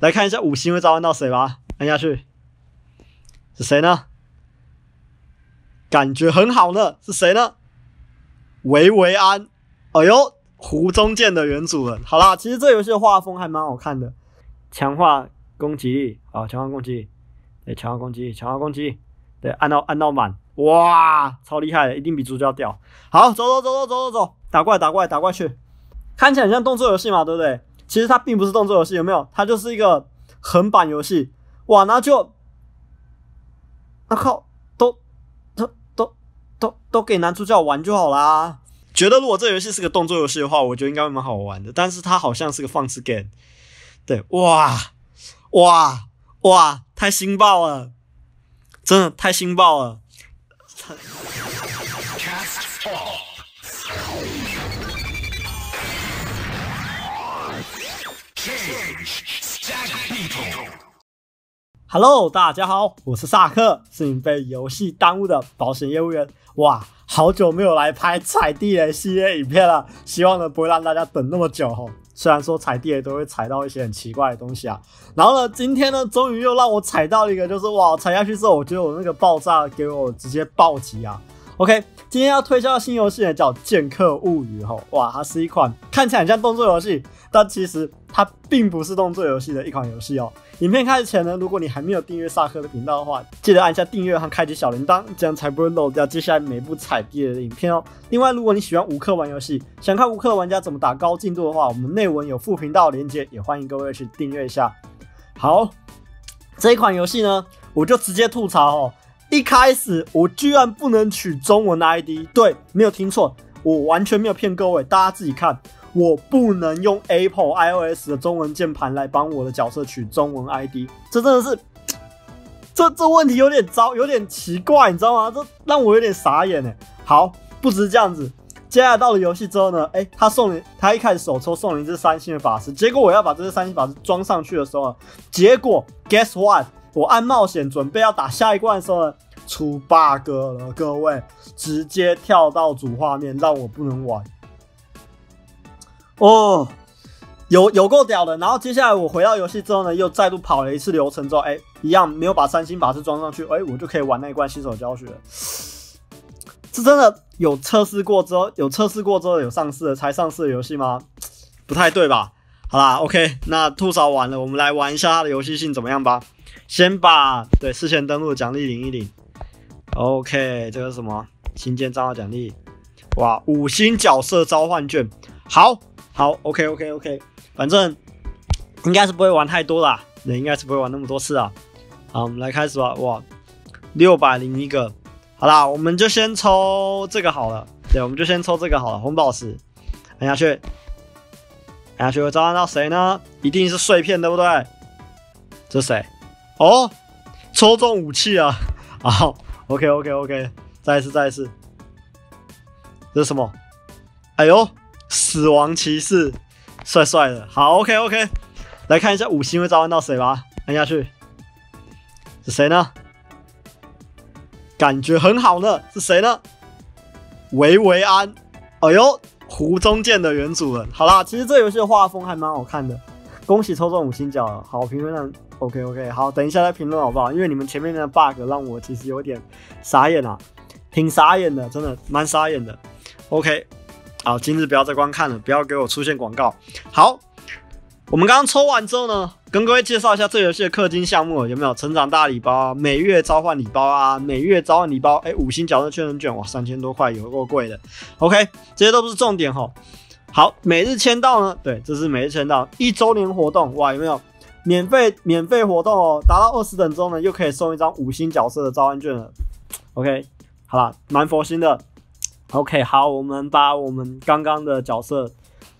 来看一下五星会召唤到谁吧，按下去，是谁呢？感觉很好呢，是谁呢？维维安，哎呦，湖中剑的原主人。好啦，其实这游戏的画风还蛮好看的，强化攻击力，好，强化攻击，对，强化攻击，强化攻击，对，按到按到满，哇，超厉害的，一定比主角屌。好，走走走走走走。走，打怪打怪打怪去，看起来很像动作游戏嘛，对不对？其实它并不是动作游戏，有没有？它就是一个横版游戏，哇，那就，那靠。都都都都都给男主角玩就好啦。觉得如果这游戏是个动作游戏的话，我觉得应该蛮好玩的。但是它好像是个放置 game。对，哇哇哇，太新爆了，真的太新爆了。Hello，大家好，我是萨克，是你被游戏耽误的保险业务员。哇，好久没有来拍踩地雷系列影片了，希望呢不会让大家等那么久哈。虽然说踩地雷都会踩到一些很奇怪的东西啊，然后呢，今天呢终于又让我踩到一个，就是哇，踩下去之后，我觉得我那个爆炸给我直接暴击啊。OK，今天要推销的新游戏呢叫《剑客物语》哈，哇，它是一款看起来很像动作游戏，但其实它并不是动作游戏的一款游戏哦。影片开始前呢，如果你还没有订阅萨克的频道的话，记得按下订阅和开启小铃铛，这样才不会漏掉接下来每部踩地的影片哦。另外，如果你喜欢无氪玩游戏，想看无氪玩家怎么打高进度的话，我们内文有副频道连接，也欢迎各位去订阅一下。好，这一款游戏呢，我就直接吐槽哦。一开始我居然不能取中文 ID，对，没有听错，我完全没有骗各位，大家自己看，我不能用 Apple iOS 的中文键盘来帮我的角色取中文 ID，这真的是，这这问题有点糟，有点奇怪，你知道吗？这让我有点傻眼呢。好，不只是这样子，接下来到了游戏之后呢，哎，他送你，他一开始首抽送你一只三星的法师，结果我要把这只三星法师装上去的时候，结果 Guess what？我按冒险准备要打下一关的时候呢，出 bug 了，各位，直接跳到主画面，让我不能玩。哦，有有够屌的。然后接下来我回到游戏之后呢，又再度跑了一次流程之后，哎，一样没有把三星法师装上去，哎，我就可以玩那一关新手教学。是真的有测试过之后，有测试过之后有上市的才上市的游戏吗？不太对吧？好啦，OK，那吐槽完了，我们来玩一下它的游戏性怎么样吧。先把对事前登录奖励领一领，OK，这个是什么？新建账号奖励，哇，五星角色召唤券，好好，OK OK OK，反正应该是不会玩太多啦，人应该是不会玩那么多次啊。好，我们来开始吧，哇，六百零一个，好啦，我们就先抽这个好了，对，我们就先抽这个好了，红宝石，按下去，按下去会召唤到谁呢？一定是碎片，对不对？这谁？哦，抽中武器啊！好，OK OK OK，再一次再一次，这是什么？哎呦，死亡骑士，帅帅的。好，OK OK，来看一下五星会召唤到谁吧，按下去，是谁呢？感觉很好呢，是谁呢？维维安，哎呦，湖中剑的原主人。好啦，其实这游戏的画风还蛮好看的，恭喜抽中五星角，好评分上。OK OK，好，等一下再评论好不好？因为你们前面的 bug 让我其实有点傻眼啊，挺傻眼的，真的蛮傻眼的。OK，好，今日不要再观看了，不要给我出现广告。好，我们刚刚抽完之后呢，跟各位介绍一下这游戏的氪金项目有没有？成长大礼包啊、每月召唤礼包啊，每月召唤礼包，哎，五星角色确认券，哇，三千多块，有够贵的。OK，这些都不是重点哈。好，每日签到呢？对，这是每日签到，一周年活动，哇，有没有？免费免费活动哦，达到二十等钟呢，又可以送一张五星角色的召唤券了。OK，好了，蛮佛心的。OK，好，我们把我们刚刚的角色，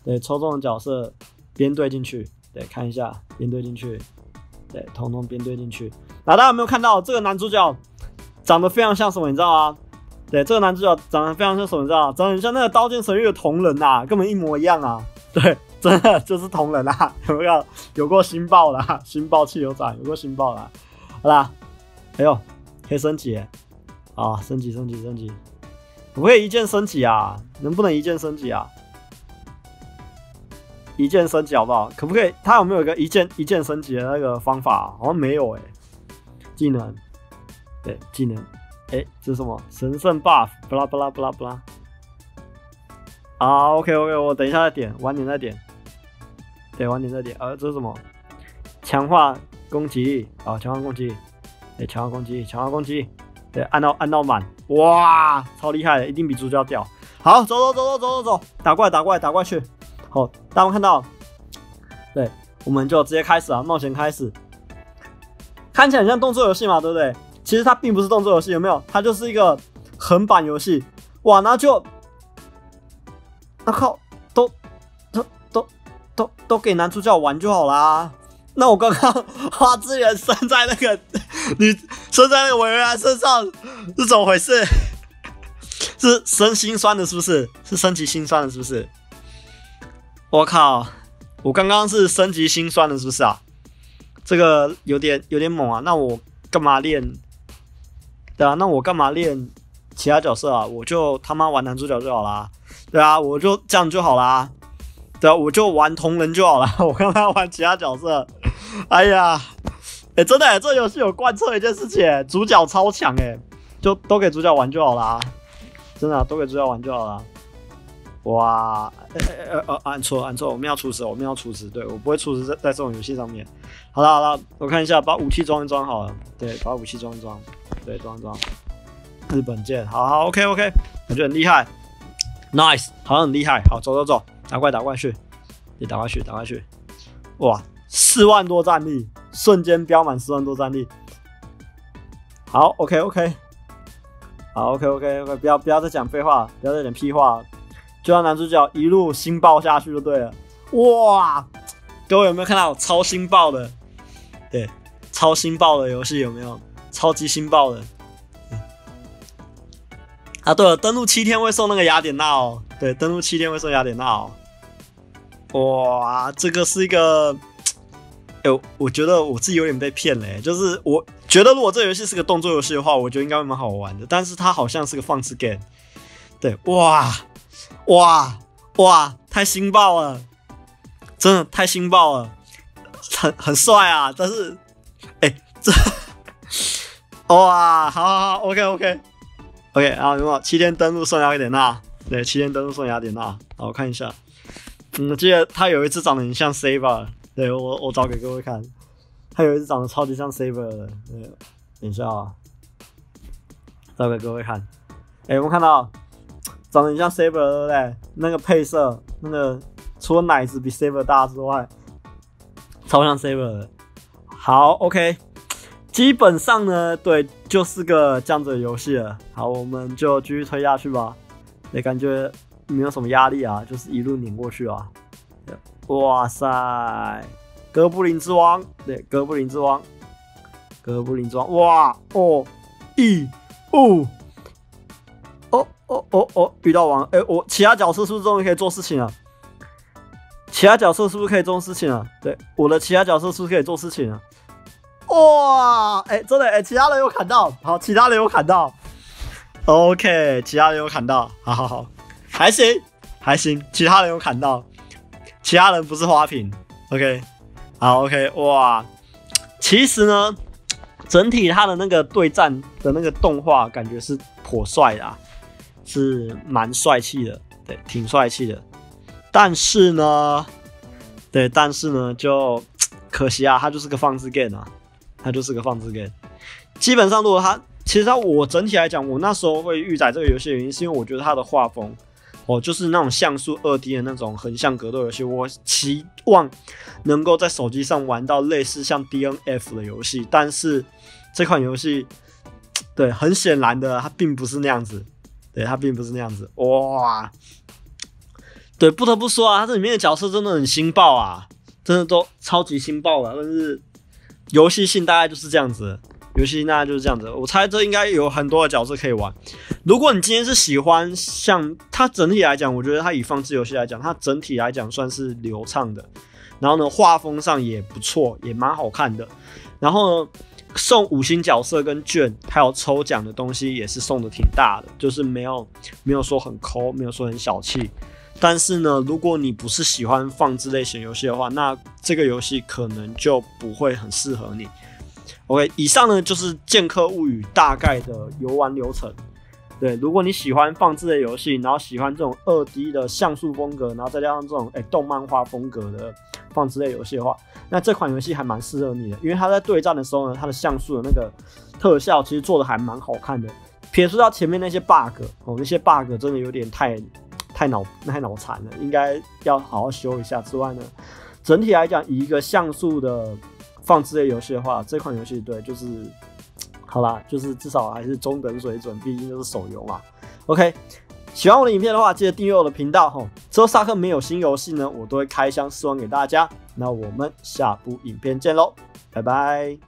对，抽中的角色编队进去，对，看一下编队进去，对，通通编队进去。那大家有没有看到这个男主角长得非常像什么？你知道吗？对，这个男主角长得非常像什么？知道？长得很像那个《刀剑神域》的同人呐，根本一模一样啊。对。真的就是同人啊，有没有？有过新爆啦，新爆汽油仔有过新爆啦。好啦，哎呦，可以升级啊！升级升级升级，不可以一键升级啊？能不能一键升级啊？一键升级好不好？可不可以？他有没有一个一键一键升级的那个方法？好像没有哎。技能，对，技能，哎，这是什么？神圣 buff，不啦不啦不啦不啦。啊，OK OK，我等一下再点，晚点再点。对，晚点再点。呃，这是什么？强化攻击啊，强化攻击。对，强化攻击，强化攻击。对，按到按到满，哇，超厉害的，一定比主角屌。好，走走走走走走走，打怪打怪打怪去。好，大家看到，对，我们就直接开始啊，冒险开始。看起来很像动作游戏嘛，对不对？其实它并不是动作游戏，有没有？它就是一个横版游戏。哇，那就，我靠，都都都都都给男主角玩就好啦。那我刚刚花资源生在那个你生在那个维维安身上是怎么回事？是生心酸的，是不是？是升级心酸的，是不是？我靠！我刚刚是升级心酸的，是不是啊？这个有点有点猛啊！那我干嘛练？对啊，那我干嘛练其他角色啊？我就他妈玩男主角就好啦。对啊，我就这样就好啦。对啊，我就玩同人就好啦。我干嘛玩其他角色？哎呀，哎，真的，这游戏有贯彻一件事情，主角超强哎，就都给主角玩就好啦。真的，都给主角玩就好了。哇，哎哎哎呃，按错按错，我们要出师，我们要出师，对我不会出师在在这种游戏上面。好了好了，我看一下，把武器装一装好了。对，把武器装一装，对，装一装。日本剑，好好，OK OK，感觉很厉害，Nice，好像很厉害。好，走走走，打怪打怪去，你打怪去打怪去。哇，四万多战力，瞬间飙满四万多战力。好，OK OK。好，OK OK OK，不要不要再讲废话，不要再讲屁话，就让男主角一路新爆下去就对了。哇，各位有没有看到超新爆的？对，超新爆的游戏有没有？超级新爆的。啊，对了，登录七天会送那个雅典娜哦。对，登录七天会送雅典娜哦。哇，这个是一个。哎，我觉得我自己有点被骗了，就是我觉得如果这游戏是个动作游戏的话，我觉得应该会蛮好玩的。但是它好像是个放置 game，对，哇哇哇，太新爆了，真的太新爆了，很很帅啊！但是，哎，这 哇，好好好，OK OK OK，然后有没有七天登录送雅典娜？对，七天登录送雅典娜。好，我看一下，嗯，记得他有一只长得很像 Saber。对我，我找给各位看，他有一只长得超级像 Saber 的，等一下啊，找给各位看。哎，我们看到长得很像 Saber 对不对？那个配色，那个除了奶子比 Saber 大之外，超像 Saber。好，OK，基本上呢，对，就是个这样子的游戏了。好，我们就继续推下去吧。也感觉没有什么压力啊，就是一路碾过去啊。哇塞，哥布林之王，对，哥布林之王，哥布林之王，哇哦，一，哦，哦哦哦，遇到王，哎，我其他角色是不是终于可以做事情了？其他角色是不是可以做事情了？对，我的其他角色是不是可以做事情了？哇，哎，真的，哎，其他人有砍到，好，其他人有砍到，OK，其他人有砍到，好好好，还行，还行，其他人有砍到。其他人不是花瓶，OK，好，OK，哇，其实呢，整体他的那个对战的那个动画感觉是颇帅的啊，是蛮帅气的，对，挺帅气的。但是呢，对，但是呢，就可惜啊，它就是个放置 game 啊，它就是个放置 game。基本上，如果它，其实它，我整体来讲，我那时候会预载这个游戏的原因，是因为我觉得它的画风。哦，就是那种像素二 D 的那种横向格斗游戏，我期望能够在手机上玩到类似像 DNF 的游戏，但是这款游戏，对，很显然的，它并不是那样子，对，它并不是那样子，哇，对，不得不说啊，它这里面的角色真的很新爆啊，真的都超级新爆了，但是游戏性大概就是这样子。游戏那就是这样子，我猜这应该有很多的角色可以玩。如果你今天是喜欢像它整体来讲，我觉得它以放置游戏来讲，它整体来讲算是流畅的。然后呢，画风上也不错，也蛮好看的。然后呢，送五星角色跟券，还有抽奖的东西也是送的挺大的，就是没有没有说很抠，没有说很小气。但是呢，如果你不是喜欢放置类型游戏的话，那这个游戏可能就不会很适合你。OK，以上呢就是《剑客物语》大概的游玩流程。对，如果你喜欢放置类游戏，然后喜欢这种二 D 的像素风格，然后再加上这种哎动漫画风格的放置类游戏的话，那这款游戏还蛮适合你的，因为它在对战的时候呢，它的像素的那个特效其实做的还蛮好看的。撇除掉前面那些 bug 哦，那些 bug 真的有点太太脑太脑残了，应该要好好修一下。之外呢，整体来讲，以一个像素的放置类游戏的话，这款游戏对就是 好啦，就是至少还是中等水准，毕竟就是手游嘛。OK，喜欢我的影片的话，记得订阅我的频道吼。之后萨克没有新游戏呢，我都会开箱试玩给大家。那我们下部影片见喽，拜拜。